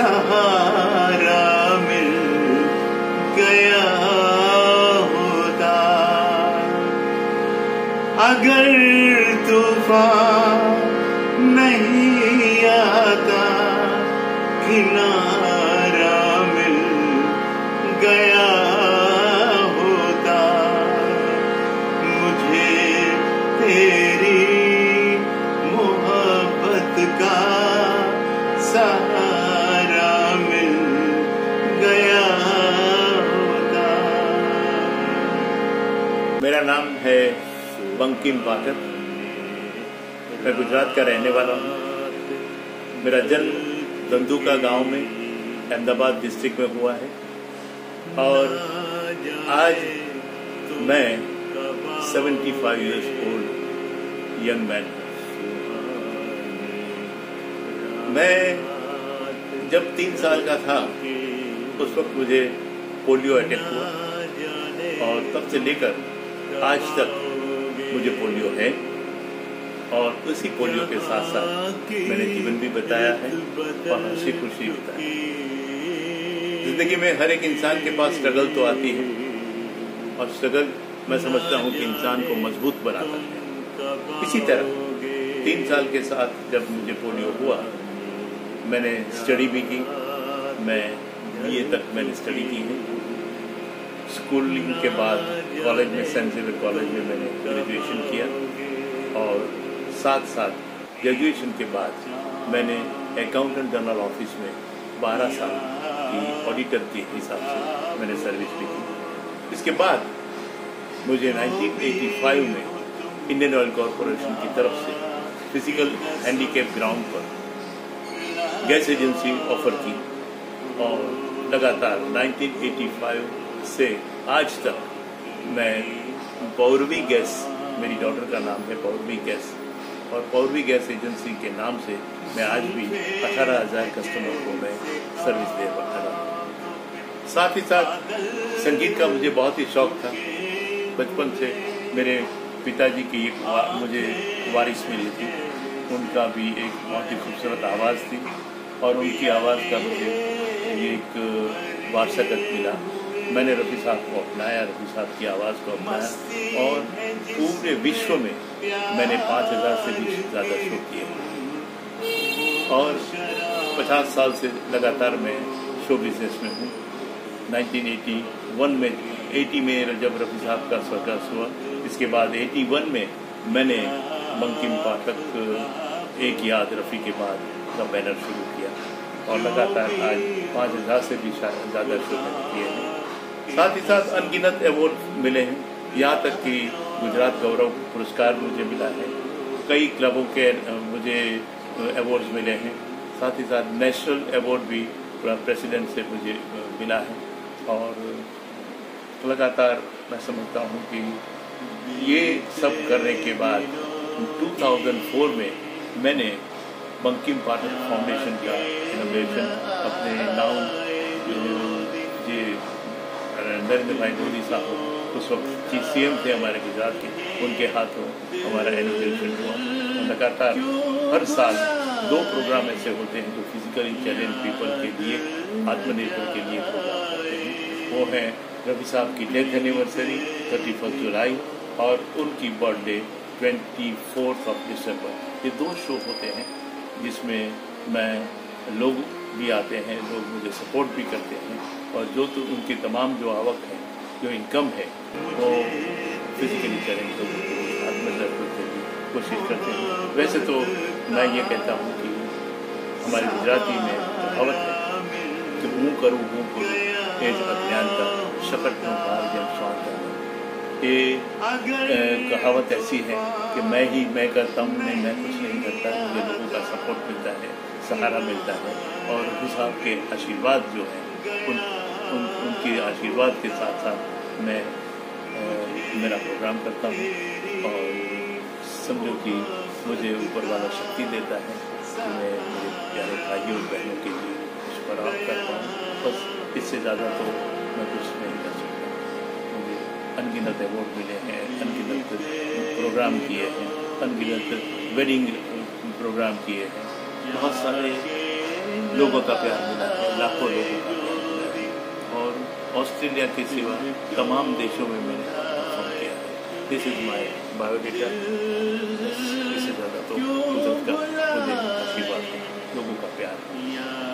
सहारा मिल गया होता। अगर तूफ़ान नहीं आता किनारा मेरा नाम है बंकिम पाठक। मैं गुजरात का रहने वाला हूँ। मेरा जन्म धंधुका गाँव में अहमदाबाद डिस्ट्रिक्ट में हुआ है। और आज मैं 75 इयर्स ओल्ड यंग मैन मैं जब तीन साल का था, उस वक्त मुझे पोलियो अटैक हुआ। और तब से लेकर आज तक मुझे पोलियो है और उसी पोलियो के साथ साथ मैंने जीवन भी बताया है और हँसी खुशी बताया ज़िंदगी में हर एक इंसान के पास स्ट्रगल तो आती है और स्ट्रगल मैं समझता हूँ कि इंसान को मज़बूत बनाता है। इसी तरह तीन साल के साथ जब मुझे पोलियो हुआ, मैंने स्टडी भी की, मैं बीए तक मैंने स्टडी की है। स्कूलिंग के बाद कॉलेज में सेंट जेवियर कॉलेज में मैंने ग्रेजुएशन किया और साथ साथ ग्रेजुएशन के बाद मैंने अकाउंटेंट जनरल ऑफ़िस में 12 साल की ऑडिटर के हिसाब से मैंने सर्विस भी की। इसके बाद मुझे 1985 में इंडियन ऑयल कॉरपोरेशन की तरफ़ से फ़िज़िकल हैंडीकैप ग्राउंड पर गैस एजेंसी ऑफ़र की और लगातार 1985 से आज तक मैं पौरवी गैस, मेरी डॉटर का नाम है पौरवी गैस। और पौरवी गैस एजेंसी के नाम से मैं आज भी अठारह हज़ार कस्टमर को मैं सर्विस दे रहा हूँ। साथ ही साथ संगीत का मुझे बहुत ही शौक था। बचपन से मेरे पिताजी की एक मुझे वारिश मिली थी। उनका भी एक बहुत ही खूबसूरत आवाज़ थी और उनकी आवाज़ का मुझे एक वारसागत मिला। मैंने रफ़ी साहब को अपनाया रफ़ी साहब की आवाज़ को अपनाया और पूरे विश्व में मैंने पाँच हज़ार से भी ज़्यादा शो किए। और पचास साल से लगातार मैं शो बिज़नेस में हूँ। 1981 में 80 में जब रफ़ी साहब का स्वर्गास हुआ इसके बाद 81 में मैंने बंकिम पाठक एक याद रफ़ी के बाद का बैनर शुरू किया। और लगातार आज पाँच हज़ार से भी ज़्यादा शो मैंने किए हैं। साथ ही साथ अनगिनत अवार्ड मिले हैं। यहाँ तक कि गुजरात गौरव पुरस्कार मुझे मिला है। कई क्लबों के मुझे अवार्ड्स मिले हैं। साथ ही साथ नेशनल अवार्ड भी प्रेसिडेंट से मुझे मिला है। और लगातार मैं समझता हूँ कि ये सब करने के बाद 2004 में मैंने बंकिम पाठक फाउंडेशन का इनोवेशन अपने नाम नरेंद्र भाई मोदी साहब हो, उस वक्त चीफ सी एम थे हमारे गुजरात के, उनके हाथों हमारा इनोवेशन हुआ। लगातार हर साल दो प्रोग्राम ऐसे होते हैं जो फिजिकली चैलेंज पीपल के लिए, आत्मनिर्भर के लिए प्रोग्राम करते हैं। वो हैं रवि साहब की डेथ एनिवर्सरी थर्टी जुलाई और उनकी birthday twenty fourth of December ये दो शो होते हैं जिसमें मैं लोग भी आते हैं, लोग मुझे सपोर्ट भी करते हैं और जो तो उनकी तमाम जो आवक है, जो इनकम है, वो फिजिकली चैलेंज को आत्मनिर्भर के लिए कोशिश करते हैं। वैसे तो मैं ये कहता हूँ कि हमारे गुजराती में कहावत है, कि हूँ करूँ हूँ करूँ एज अज्ञान का शकट पार जब स्वाद ये कहावत ऐसी है कि मैं ही मैं करता हूँ नहीं मैं कुछ नहीं करता मुझे लोगों का सपोर्ट मिलता है सहारा मिलता है। और रघु साहब के आशीर्वाद जो है उन, उन उनके आशीर्वाद के साथ साथ मैं आ, मेरा प्रोग्राम करता हूँ। और समझो कि मुझे ऊपर वाला शक्ति देता है कि मैं मेरे प्यारे भाइयों और बहनों के लिए कुछ बराब करता हूँ। बस इससे ज़्यादा तो मैं कुछ नहीं कर सकता। अनगिनत अवार्ड मिले हैं, अनगिनत प्रोग्राम किए हैं, अनगिनत वेडिंग प्रोग्राम किए हैं। बहुत सारे लोगों का प्यार मिला है, लाखों लोगों का प्यार मिला है। और ऑस्ट्रेलिया के सिवा तमाम देशों में मैंने परफॉर्म किया है। दिस इज़ माई बायोडेटा इससे ज़्यादा तो मुझे लोगों का प्यार। है